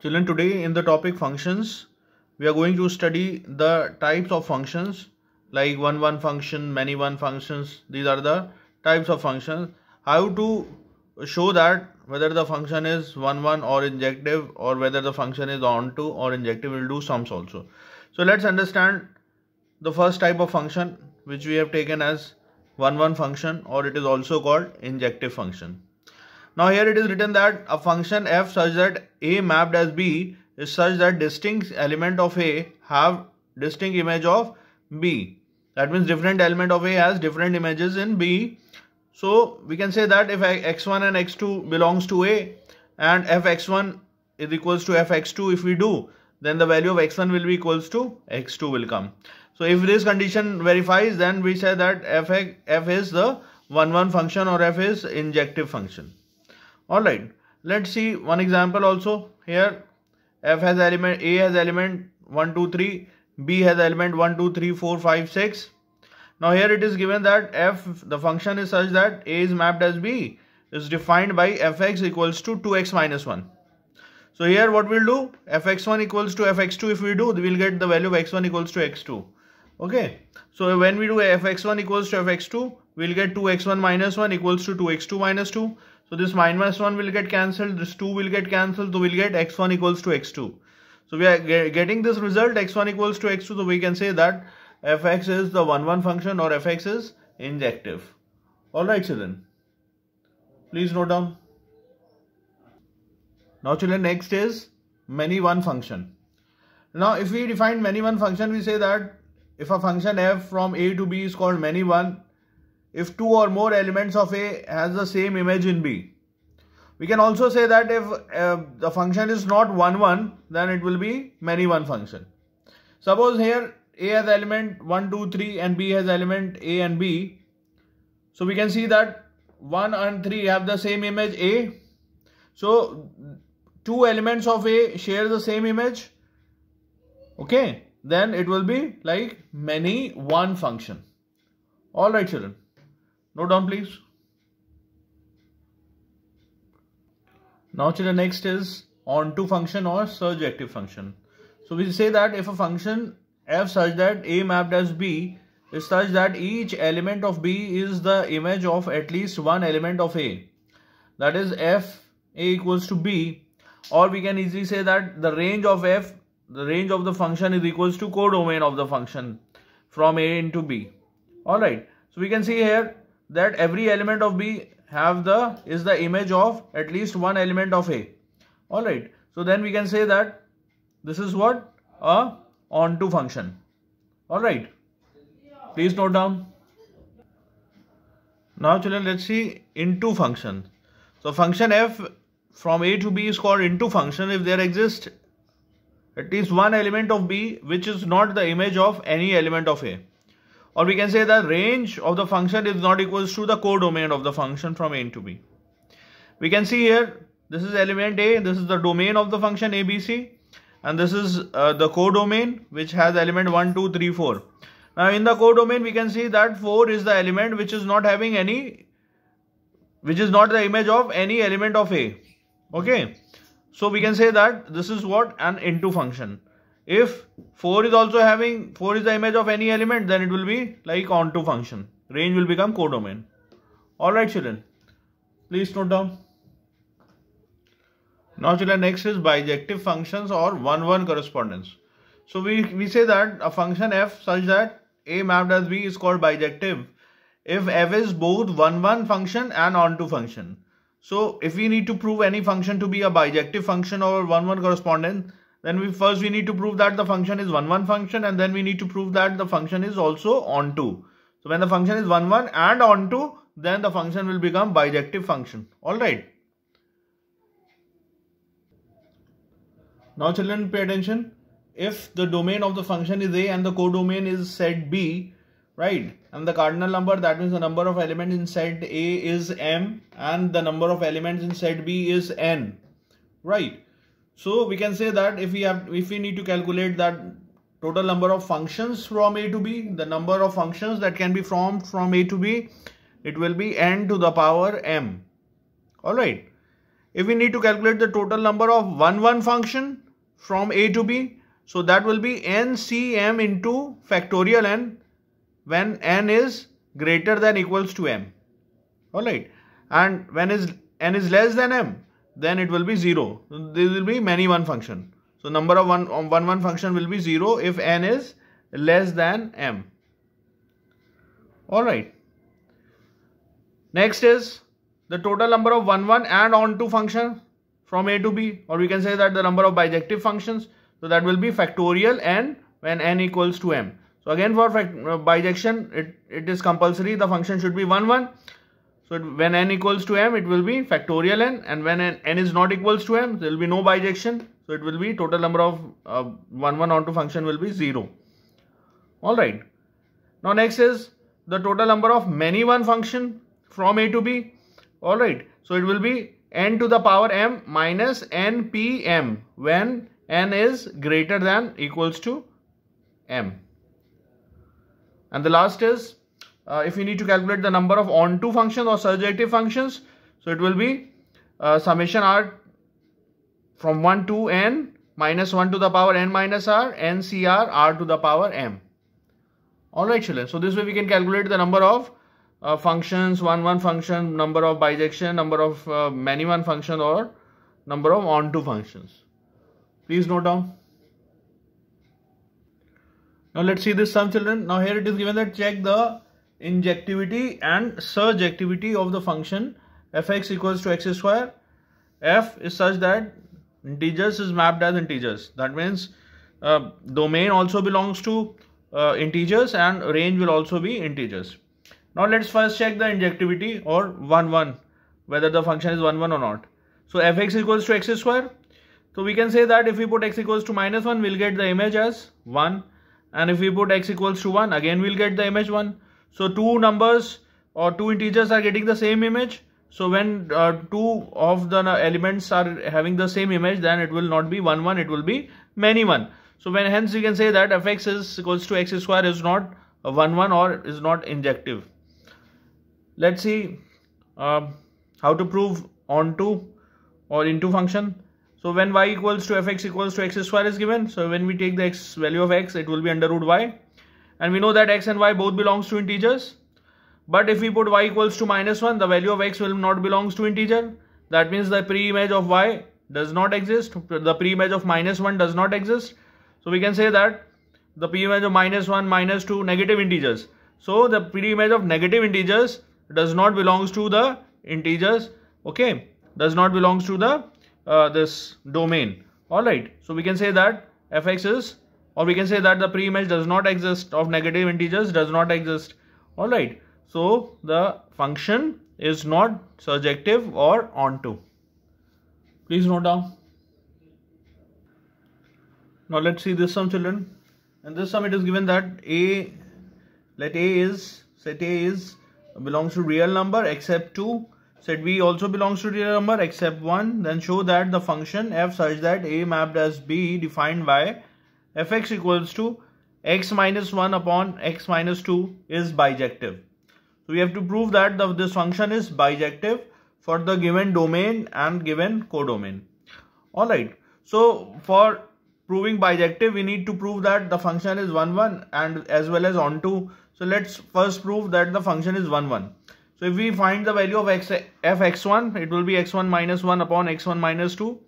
Children, today in the topic functions, we are going to study the types of functions like one one function, many one functions. These are the types of functions. How to show that whether the function is one one or injective or whether the function is onto or injective. We'll do sums also. So let's understand the first type of function which we have taken as one one function or it is also called injective function. Now here it is written that a function f such that a mapped as b is such that distinct element of a have distinct image of b. That means different element of a has different images in b. So we can say that if x1 and x2 belongs to a and fx1 is equals to fx2 if we do then the value of x1 will be equals to x2 will come. So if this condition verifies then we say that f, f is the 1 1 function or f is injective function all right. Let's see one example also here. F has element a has element 1 2 3 b has element 1 2 3 4 5 6 now here it is given that f the function is such that a is mapped as b is defined by fx equals to 2x minus 1 so here what we'll do? Fx1 equals to fx2 if we do we'll get the value of x1 equals to x2 okay. So when we do fx1 equals to fx2 we'll get 2x1 minus 1 equals to 2x2 minus 2 so this minus 1 will get cancelled, this 2 will get cancelled, so we'll get x1 equals to x2. So we are getting this result x1 equals to x2, so we can say that fx is the 1 1 function or fx is injective. Alright children, please note down. Now children next is many one function. Now if we define many one function we say that if a function f from a to b is called many one if two or more elements of A has the same image in B. We can also say that if uh, the function is not 1 1 then it will be many one function. Suppose here A has element 1 2 3 and B has element A and B. So we can see that 1 and 3 have the same image A. So two elements of A share the same image. Okay, then it will be like many one function. Alright children. Note down please. Now to the next is onto function or surjective function. So we say that if a function f such that a mapped as b is such that each element of b is the image of at least one element of a. That is f a equals to b or we can easily say that the range of f the range of the function is equals to codomain of the function from a into b. Alright. So we can see here that every element of B have the is the image of at least one element of A. Alright. So then we can say that this is what? A onto function. Alright. Please note down. Now children let's see into function. So function f from a to b is called into function if there exists at least one element of b which is not the image of any element of a or we can say the range of the function is not equals to the codomain of the function from a to b. We can see here this is element a, this is the domain of the function abc and this is uh, the codomain which has element 1, 2, 3, 4. Now in the codomain we can see that 4 is the element which is not having any which is not the image of any element of a. Okay. So we can say that this is what an into function. If 4 is also having, 4 is the image of any element, then it will be like onto function. Range will become codomain. Alright children, please note down. Now children, next is bijective functions or one-one correspondence. So we, we say that a function f such that a mapped as b is called bijective if f is both one-one function and onto function. So if we need to prove any function to be a bijective function or one-one correspondence, then we first we need to prove that the function is 1 1 function and then we need to prove that the function is also onto. So when the function is 1 1 and onto then the function will become bijective function. Alright. Now children pay attention. If the domain of the function is A and the codomain is set B, right? And the cardinal number that means the number of elements in set A is M and the number of elements in set B is N, right? So we can say that if we have if we need to calculate that total number of functions from a to b, the number of functions that can be formed from a to b, it will be n to the power m. Alright. if we need to calculate the total number of 1 1 function from a to b so that will be ncm into factorial n when n is greater than equals to m alright and when is n is less than m then it will be 0 this will be many one function. So number of one one one function will be 0 if n is less than m. Alright next is the total number of 1 1 and onto function from a to b or we can say that the number of bijective functions. So that will be factorial n when n equals to m. So again for uh, bijection it, it is compulsory. The function should be 1 1 so when n equals to m, it will be factorial n and when n, n is not equals to m, there will be no bijection. So it will be total number of uh, 1 1 onto function will be 0. Alright. Now next is the total number of many one function from a to b. Alright. So it will be n to the power m minus npm when n is greater than equals to m. And the last is uh, if we need to calculate the number of onto functions or surjective functions so it will be uh, summation r from 1 to n minus 1 to the power n minus r ncr r to the power m. Alright children so this way we can calculate the number of uh, functions one one function number of bijection number of uh, many one function or number of onto functions. Please note down. Now let's see this sum children. Now here it is given that check the injectivity and surjectivity of the function fx equals to x square. f is such that integers is mapped as integers. That means uh, domain also belongs to uh, integers and range will also be integers. Now let's first check the injectivity or 1 1 whether the function is 1 1 or not. So fx equals to x square. So we can say that if we put x equals to minus 1 we'll get the image as 1 and if we put x equals to 1 again we'll get the image 1 so two numbers or two integers are getting the same image. So when uh, two of the elements are having the same image, then it will not be 1, 1, it will be many 1. So when hence you can say that fx is equals to x square is not 1, 1 or is not injective. Let's see uh, how to prove onto or into function. So when y equals to fx equals to x square is given, so when we take the x value of x, it will be under root y and we know that x and y both belongs to integers. But if we put y equals to minus 1 the value of x will not belongs to integer. That means the pre-image of y does not exist. The pre-image of minus 1 does not exist. So we can say that the pre-image of minus 1 minus 2 negative integers. So the pre-image of negative integers does not belongs to the integers. Okay? Does not belongs to the uh, this domain. All right. So we can say that fx is or we can say that the pre-image does not exist of negative integers does not exist. All right so the function is not surjective or onto. Please note down. Now let's see this sum children. And this sum it is given that a let a is set a is belongs to real number except 2 set b also belongs to real number except 1 then show that the function f such that a mapped as b defined by fx equals to x minus 1 upon x minus 2 is bijective. So we have to prove that the, this function is bijective for the given domain and given codomain. Alright, so for proving bijective we need to prove that the function is 1 1 and as well as onto. So let's first prove that the function is 1 1. So if we find the value of x fx1 it will be x1 minus 1 upon x1 minus 2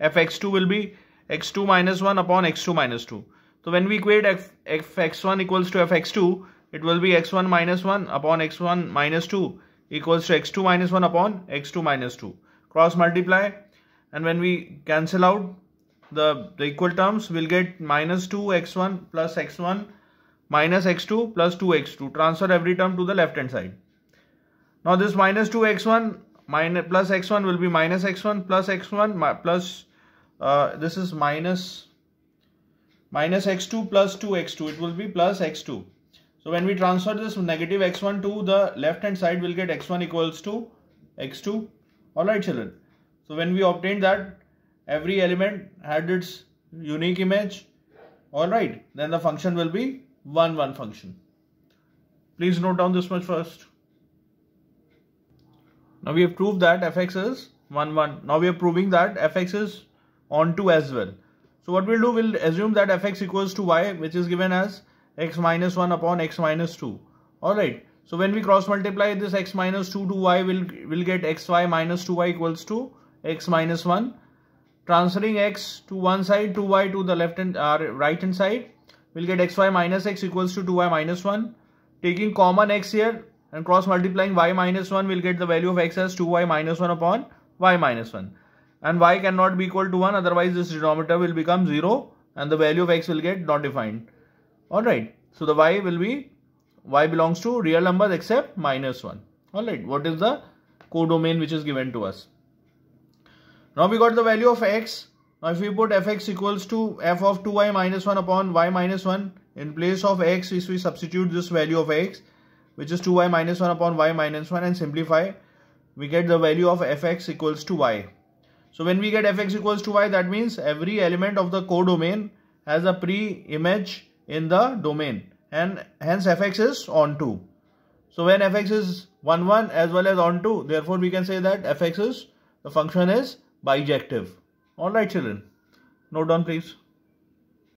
fx2 will be x2 minus 1 upon x2 minus 2. So when we equate f, fx1 equals to fx2, it will be x1 minus 1 upon x1 minus 2 equals to x2 minus 1 upon x2 minus 2. Cross multiply and when we cancel out the, the equal terms, we'll get minus 2x1 plus x1 minus x2 plus 2x2. Transfer every term to the left hand side. Now this minus 2x1 minus plus x1 will be minus x1 plus x1 plus uh, this is minus minus x2 plus 2x2 it will be plus x2 so when we transfer this negative x1 to the left hand side we'll get x1 equals to x2 alright children. So when we obtain that every element had its unique image. Alright then the function will be 1 1 function. Please note down this much first. Now we have proved that fx is 1 1 now we are proving that fx is onto as well. So what we'll do we'll assume that fx equals to y which is given as x minus 1 upon x minus 2 alright so when we cross multiply this x minus 2 to y we'll we'll get xy minus 2y equals to x minus 1 transferring x to one side 2y to the left and uh, right hand side we'll get xy minus x equals to 2y minus 1 taking common x here and cross multiplying y minus 1 we'll get the value of x as 2y minus 1 upon y minus 1 and y cannot be equal to 1 otherwise this denominator will become 0 and the value of x will get not defined. Alright so the y will be y belongs to real numbers except minus 1 alright what is the codomain which is given to us? Now we got the value of x. Now if we put fx equals to f of 2y minus 1 upon y minus 1 in place of x if we substitute this value of x which is 2y minus 1 upon y minus 1 and simplify we get the value of fx equals to y. So when we get fx equals to y that means every element of the codomain has a pre-image in the domain and hence fx is onto. So when fx is 1 1 as well as onto therefore we can say that fx is the function is bijective. Alright children note down please.